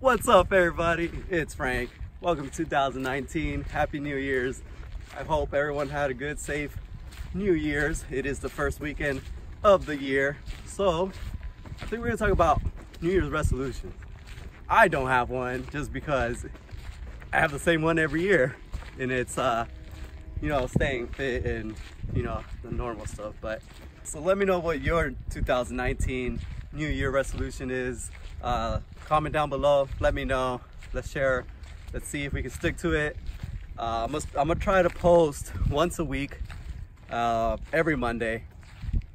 What's up, everybody? It's Frank. Welcome to 2019. Happy New Year's. I hope everyone had a good, safe New Year's. It is the first weekend of the year. So, I think we're gonna talk about New Year's resolutions. I don't have one just because I have the same one every year. And it's, uh, you know, staying fit and, you know, the normal stuff. But, so let me know what your 2019 New Year resolution is. Uh, comment down below, let me know. Let's share, let's see if we can stick to it. Uh, I'm, gonna, I'm gonna try to post once a week, uh, every Monday.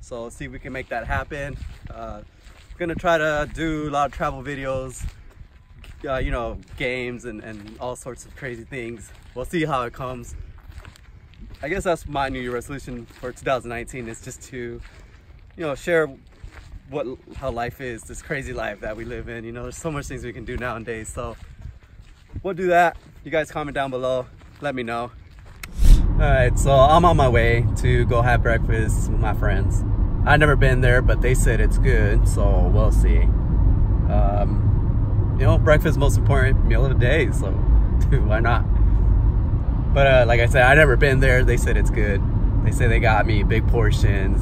So see if we can make that happen. Uh, gonna try to do a lot of travel videos, uh, you know, games and, and all sorts of crazy things. We'll see how it comes. I guess that's my New Year resolution for 2019 is just to, you know, share what how life is, this crazy life that we live in. You know, there's so much things we can do nowadays. So we'll do that. You guys comment down below. Let me know. All right, so I'm on my way to go have breakfast with my friends. I've never been there, but they said it's good, so we'll see. Um, you know, breakfast most important meal of the day, so dude, why not? But uh, like I said, I've never been there. They said it's good. They say they got me big portions.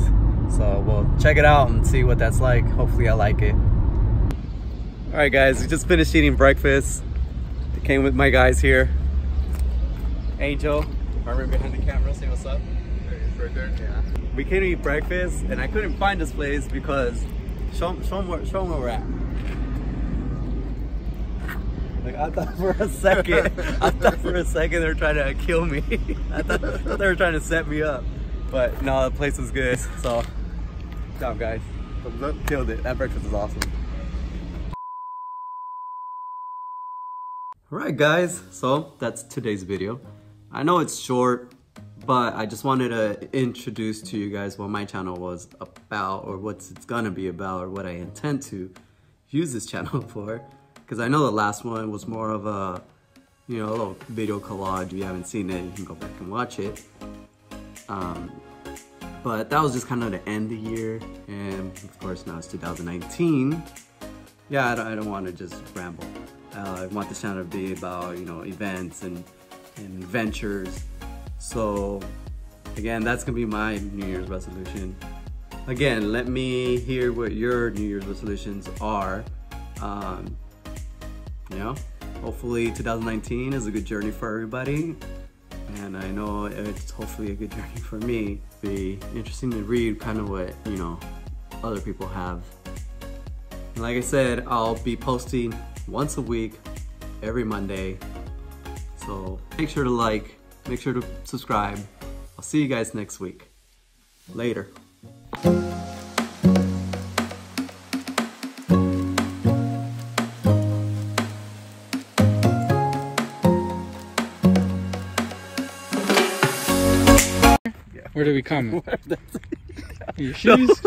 So we'll check it out and see what that's like. Hopefully I like it. All right guys, we just finished eating breakfast. I came with my guys here. Angel, remember behind the camera, say what's up. Yeah. We came to eat breakfast and I couldn't find this place because show, show, them, where, show them where we're at. Like I thought for a second, I thought for a second they were trying to kill me. I thought, I thought they were trying to set me up. But no, the place was good. So, good job guys. Thumbs up. Killed it. That breakfast was awesome. Alright guys, so that's today's video. I know it's short, but I just wanted to introduce to you guys what my channel was about or what it's gonna be about or what I intend to use this channel for. Because I know the last one was more of a, you know, a little video collage. If you haven't seen it, you can go back and watch it. Um, but that was just kind of the end of the year. And of course now it's 2019. Yeah, I don't, I don't want to just ramble. Uh, I want this channel to be about, you know, events and, and adventures. So again, that's gonna be my New Year's resolution. Again, let me hear what your New Year's resolutions are. Um, you know, hopefully 2019 is a good journey for everybody. And I know it's hopefully a good journey for me. Be interesting to read kind of what, you know, other people have. And like I said, I'll be posting once a week, every Monday. So make sure to like, make sure to subscribe. I'll see you guys next week. Later. Where do we come? Your shoes?